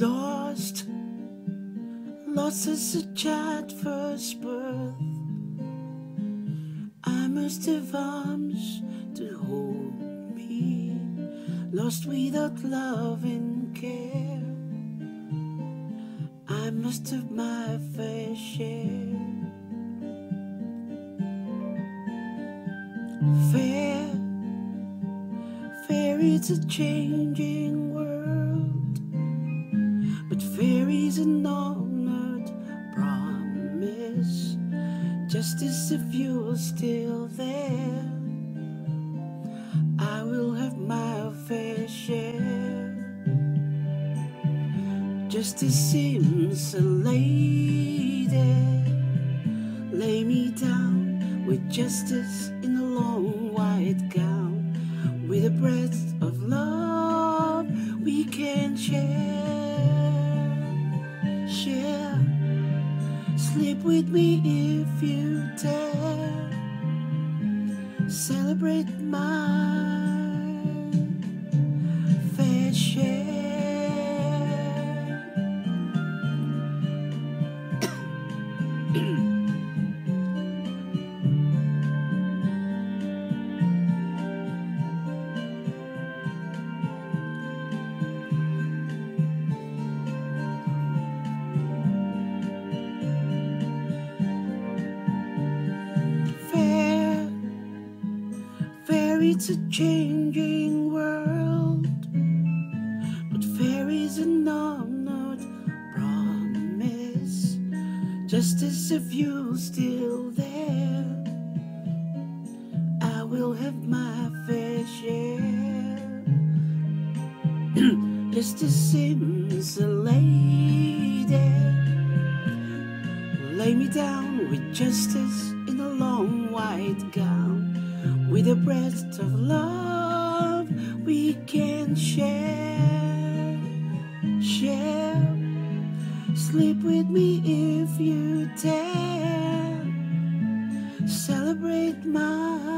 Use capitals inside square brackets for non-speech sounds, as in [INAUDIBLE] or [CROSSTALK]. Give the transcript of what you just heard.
lost lost as a child first birth. I must have arms to hold me, lost without love and care. I must have my fair share. Fair, fair, it's a changing Justice, if you were still there, I will have my fair share. Justice seems a lady. Lay me down with justice in a long white gown, with a breath of love we can. Share, sleep with me if you dare. Celebrate my it's a changing world, but fair is an honored promise. Justice if you're still there, I will have my fair share. [CLEARS THROAT] Justice seems a lady. Lay me down with justice in a long white gown, the breast of love we can share, share. Sleep with me if you dare. Celebrate my.